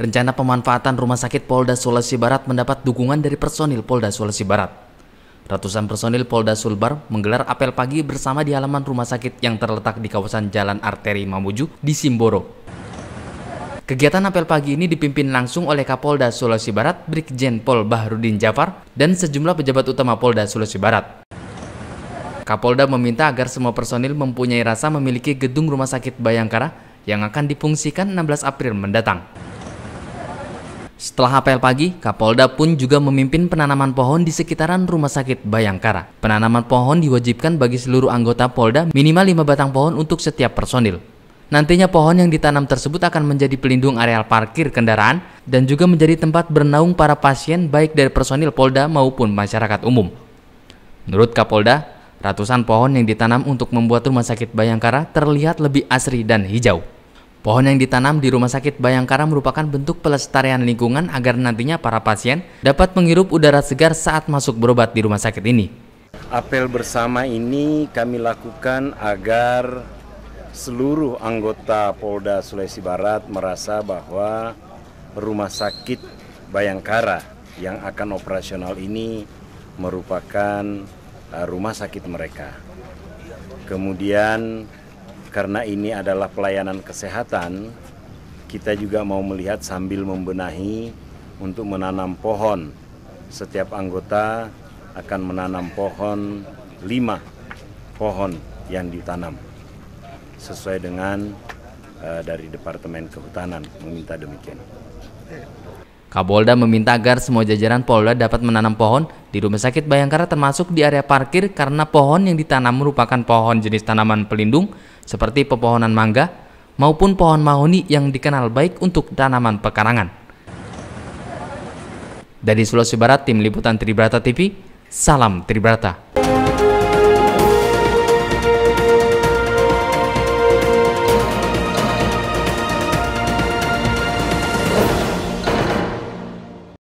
Rencana pemanfaatan rumah sakit Polda Sulawesi Barat mendapat dukungan dari personil Polda Sulawesi Barat. Ratusan personil Polda Sulbar menggelar apel pagi bersama di halaman rumah sakit yang terletak di kawasan Jalan Arteri Mamuju di Simboro. Kegiatan apel pagi ini dipimpin langsung oleh Kapolda Sulawesi Barat, Brigjen Pol Bahrudin Jafar, dan sejumlah pejabat utama Polda Sulawesi Barat. Kapolda meminta agar semua personil mempunyai rasa memiliki gedung rumah sakit Bayangkara yang akan difungsikan 16 April mendatang. Setelah apel pagi, Kapolda pun juga memimpin penanaman pohon di sekitaran Rumah Sakit Bayangkara. Penanaman pohon diwajibkan bagi seluruh anggota Polda minimal 5 batang pohon untuk setiap personil. Nantinya pohon yang ditanam tersebut akan menjadi pelindung areal parkir kendaraan dan juga menjadi tempat bernaung para pasien baik dari personil Polda maupun masyarakat umum. Menurut Kapolda, ratusan pohon yang ditanam untuk membuat Rumah Sakit Bayangkara terlihat lebih asri dan hijau. Pohon yang ditanam di Rumah Sakit Bayangkara merupakan bentuk pelestarian lingkungan agar nantinya para pasien dapat menghirup udara segar saat masuk berobat di rumah sakit ini. Apel bersama ini kami lakukan agar seluruh anggota Polda Sulawesi Barat merasa bahwa Rumah Sakit Bayangkara yang akan operasional ini merupakan uh, rumah sakit mereka. Kemudian karena ini adalah pelayanan kesehatan, kita juga mau melihat sambil membenahi untuk menanam pohon. Setiap anggota akan menanam pohon lima pohon yang ditanam sesuai dengan uh, dari Departemen Kehutanan meminta demikian. Kapolda meminta agar semua jajaran Polda dapat menanam pohon di Rumah Sakit Bayangkara termasuk di area parkir karena pohon yang ditanam merupakan pohon jenis tanaman pelindung seperti pepohonan mangga maupun pohon mahoni yang dikenal baik untuk tanaman pekarangan. Dari Sulawesi Barat, Tim Liputan Tribrata TV, Salam Tribrata.